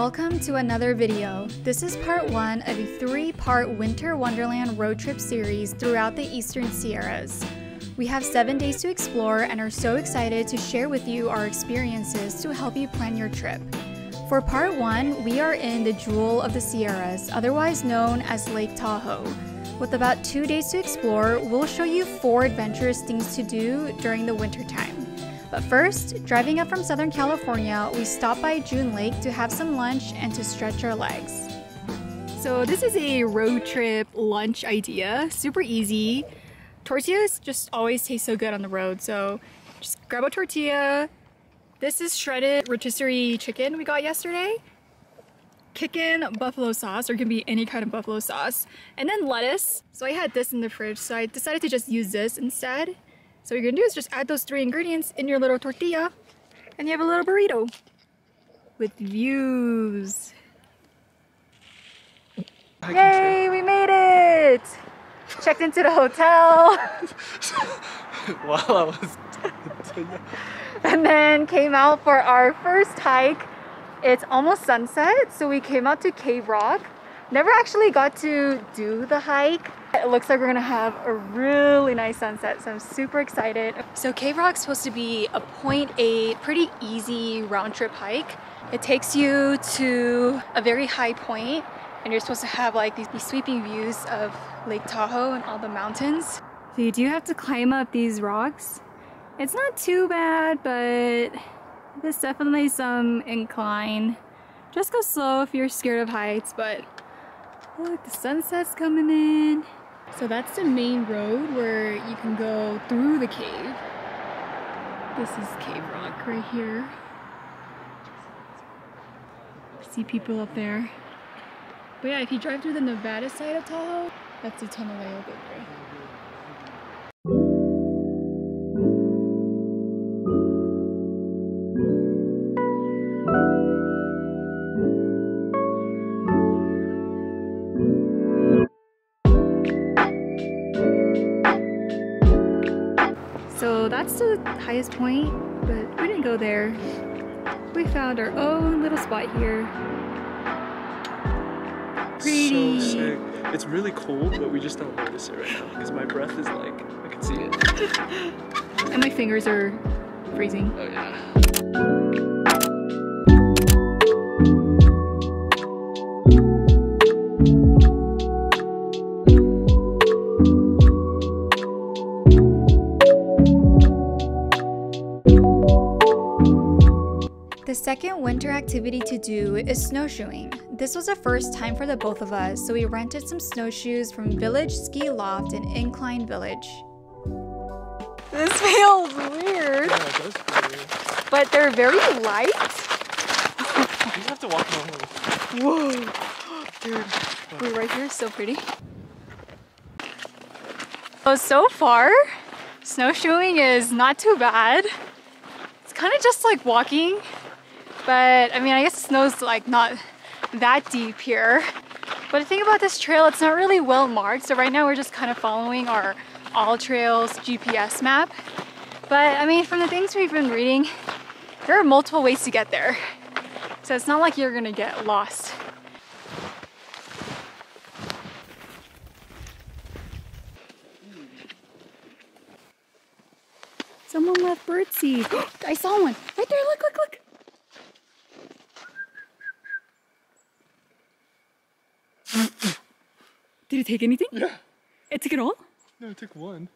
Welcome to another video. This is part one of a three-part Winter Wonderland road trip series throughout the Eastern Sierras. We have seven days to explore and are so excited to share with you our experiences to help you plan your trip. For part one, we are in the Jewel of the Sierras, otherwise known as Lake Tahoe. With about two days to explore, we'll show you four adventurous things to do during the winter time. But first, driving up from Southern California, we stopped by June Lake to have some lunch and to stretch our legs. So this is a road trip lunch idea, super easy. Tortillas just always taste so good on the road, so just grab a tortilla. This is shredded rotisserie chicken we got yesterday. Kick in buffalo sauce, or it can be any kind of buffalo sauce. And then lettuce. So I had this in the fridge, so I decided to just use this instead. So what you're gonna do is just add those three ingredients in your little tortilla and you have a little burrito with views. Yay, we made it! Checked into the hotel. While I was and then came out for our first hike. It's almost sunset, so we came out to Cave Rock. Never actually got to do the hike, it looks like we're gonna have a really nice sunset, so I'm super excited. So Cave Rock's supposed to be a 0.8, pretty easy round trip hike. It takes you to a very high point and you're supposed to have like these, these sweeping views of Lake Tahoe and all the mountains. So you do have to climb up these rocks. It's not too bad, but there's definitely some incline. Just go slow if you're scared of heights, but look, the sunset's coming in. So that's the main road where you can go through the cave. This is Cave Rock right here. See people up there. But yeah, if you drive through the Nevada side of Tahoe, that's a tunnel way over there. Go there. We found our own little spot here. Pretty. So sick. It's really cold, but we just don't notice it right now because my breath is like, I can see it. and my fingers are freezing. Oh yeah. Second winter activity to do is snowshoeing. This was a first time for the both of us, so we rented some snowshoes from Village Ski Loft in Incline Village. This feels weird. Yeah, it does feel weird. But they're very light. you have to walk normal. Whoa. Dude, we're right here is so pretty. So, so far, snowshoeing is not too bad. It's kind of just like walking but I mean, I guess the snow's like not that deep here. But the thing about this trail, it's not really well marked. So right now we're just kind of following our All Trails GPS map. But I mean, from the things we've been reading, there are multiple ways to get there. So it's not like you're gonna get lost. Someone left birdseed. I saw one. Right there, look, look, look. Did it take anything? Yeah. Uh, it took it all? No, it took one.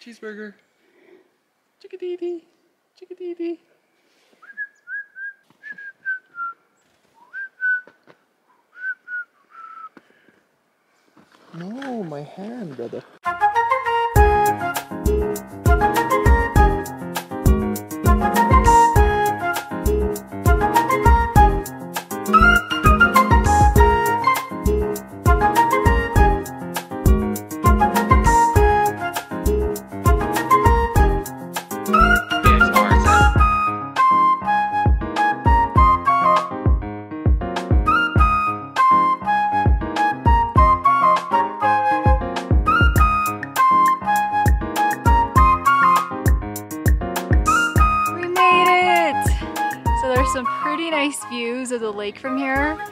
Cheeseburger. Chickadee Chickadee No, my hand, brother. Some pretty nice views of the lake from here.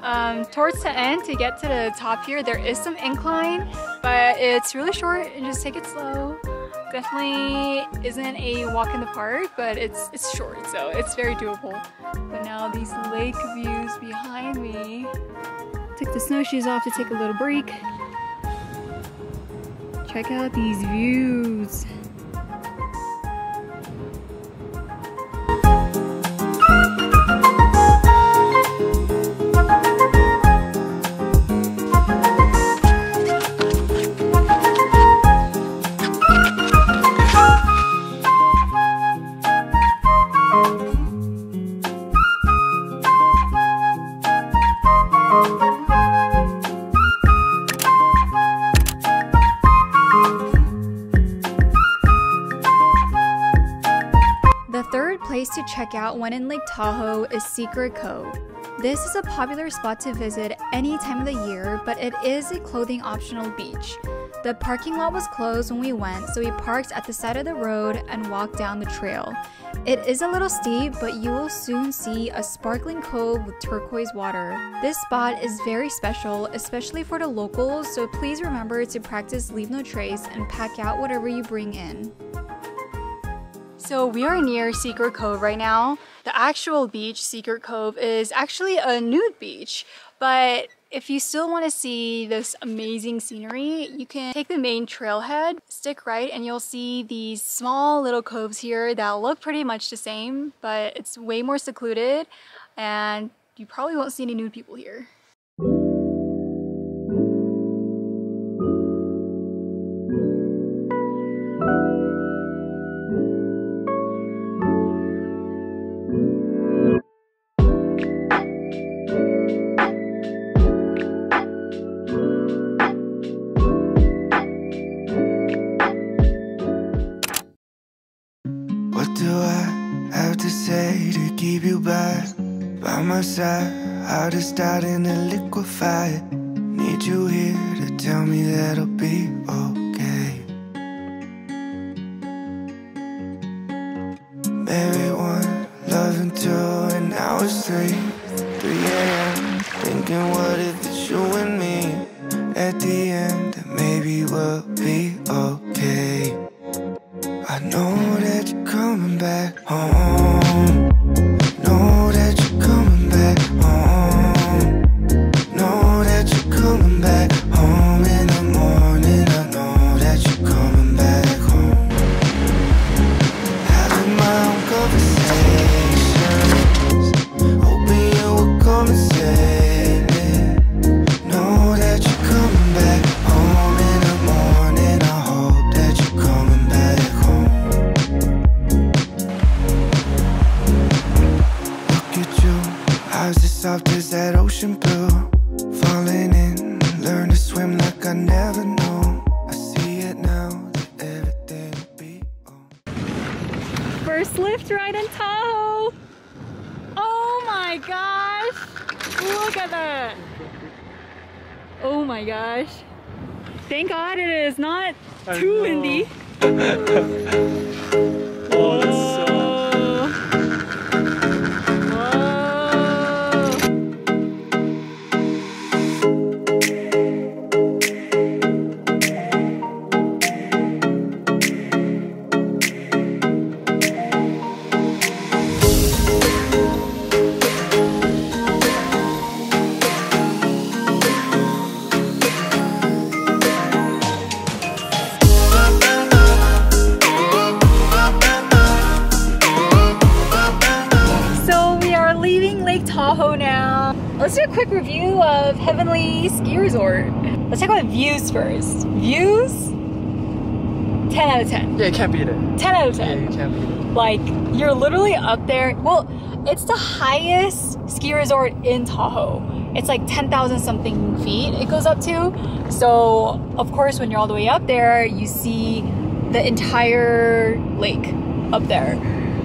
Um, towards the end, to get to the top here, there is some incline, but it's really short and just take it slow. Definitely isn't a walk in the park, but it's it's short, so it's very doable. But now these lake views behind me. Took the snowshoes off to take a little break. Check out these views. Out when in Lake Tahoe is Secret Cove. This is a popular spot to visit any time of the year, but it is a clothing optional beach. The parking lot was closed when we went, so we parked at the side of the road and walked down the trail. It is a little steep, but you will soon see a sparkling cove with turquoise water. This spot is very special, especially for the locals, so please remember to practice leave no trace and pack out whatever you bring in. So we are near Secret Cove right now. The actual beach, Secret Cove, is actually a nude beach, but if you still want to see this amazing scenery, you can take the main trailhead, stick right, and you'll see these small little coves here that look pretty much the same, but it's way more secluded, and you probably won't see any nude people here. By my side? Heart is starting to liquefy. Need you here to tell me that I'll be okay. Married one, loving two, and now it's three, 3 a.m. Thinking, what if it's you and me? At the end, maybe we'll my gosh. Look at that. Oh my gosh. Thank God it is not too windy. Let's do a quick review of Heavenly Ski Resort. Let's talk about views first. Views? 10 out of 10. Yeah, you can't beat it. 10 out of 10. Yeah, 10. you can't beat it. Like, you're literally up there. Well, it's the highest ski resort in Tahoe. It's like 10,000 something feet it goes up to. So, of course, when you're all the way up there, you see the entire lake up there.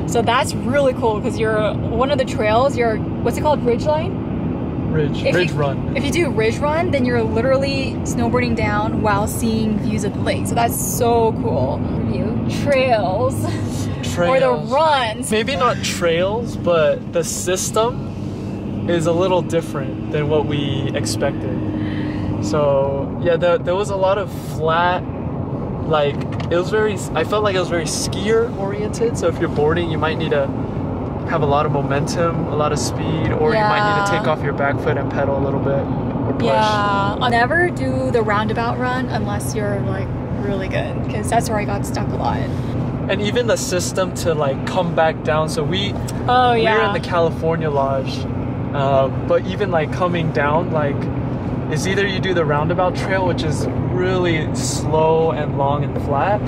So that's really cool because you're one of the trails, you're, what's it called, Ridgeline? Ridge, If Ridge you- Run. If you do Ridge Run, then you're literally snowboarding down while seeing views of the lake. So that's so cool. Trails. trails. or the runs. Maybe not trails, but the system is a little different than what we expected. So yeah, there, there was a lot of flat, like it was very. I felt like it was very skier oriented. So if you're boarding, you might need to have a lot of momentum, a lot of speed, or you might need to take off your back foot and pedal a little bit or push. Yeah, I'll never do the roundabout run unless you're like really good because that's where I got stuck a lot. And even the system to like come back down. So we Oh we were yeah. in the California Lodge, uh, but even like coming down, like it's either you do the roundabout trail, which is really slow and long and flat,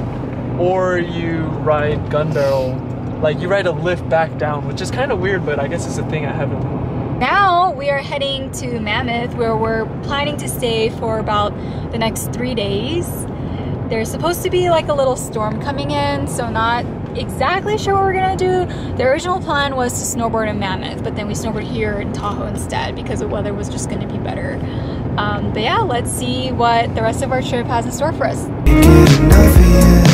or you ride gun barrel. Like you ride a lift back down, which is kind of weird, but I guess it's a thing I haven't. Now we are heading to Mammoth where we're planning to stay for about the next three days. There's supposed to be like a little storm coming in, so not exactly sure what we're gonna do. The original plan was to snowboard in Mammoth, but then we snowboard here in Tahoe instead because the weather was just gonna be better. Um, but yeah, let's see what the rest of our trip has in store for us.